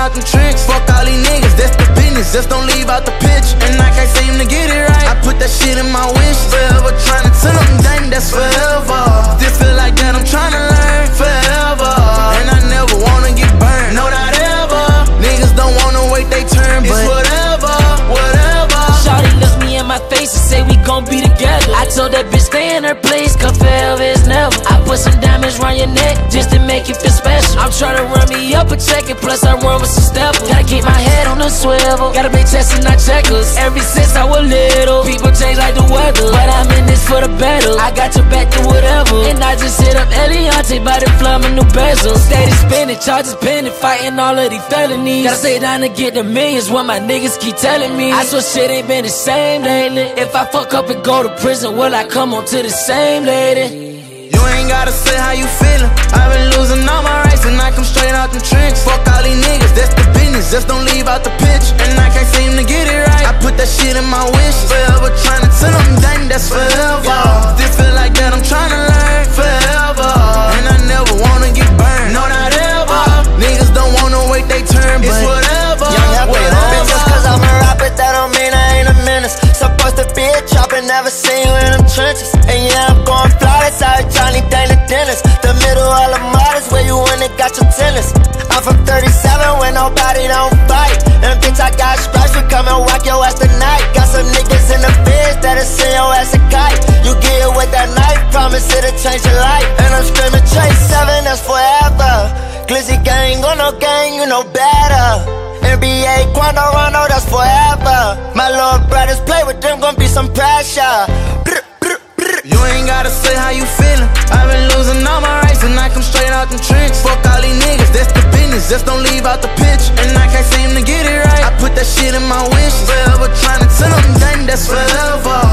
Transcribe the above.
out them tricks. Fuck all these niggas, that's the business. Just don't leave out the pitch. And I can't seem to get it right. I put that shit in my wish. Forever trying to tell them, dang, that's forever. This feel like that I'm trying to learn forever. And I never wanna get burned. No, not ever. Niggas don't wanna wait they turn, but it's whatever, whatever. Shawty looks me in my face and say we gon' be together. I told that bitch stay in her place, cause forever is never. I put some diamonds round your neck just to make you feel special. Trying to run me up a check it, plus I run with some steppers. Gotta keep my head on the swivel. Gotta be testing not checkers. Ever since I was little, people change like the weather. But I'm in this for the battle. I got your back to whatever. And I just hit up Eliantte by the fly my new bezel. Steady spinning, charges pending, fighting all of these felonies. Gotta stay down to get the millions, what my niggas keep telling me. I swear shit ain't been the same lately. If I fuck up and go to prison, will I come on to the same lady? You ain't gotta say how you feelin'. I've been losing all my rights and I come straight out the tricks. Fuck all these niggas, that's the business. Just don't got your tennis. I'm from 37 when nobody don't fight. And bitch, I got stripes, we come and whack your ass tonight. Got some niggas in the biz that'll send your ass a kite. You get it with that knife, promise it'll change your life. And I'm screaming, Chase 7, that's forever. Glizzy gang, on no gang, you know better. NBA, Quando Rondo, that's forever. My little brothers play with them, gon' be some pressure. You ain't gotta say how you feelin'. I've been losing Just don't leave out the pitch. And I can't seem to get it right. I put that shit in my wish. Forever trying to tell them, dang, that's forever.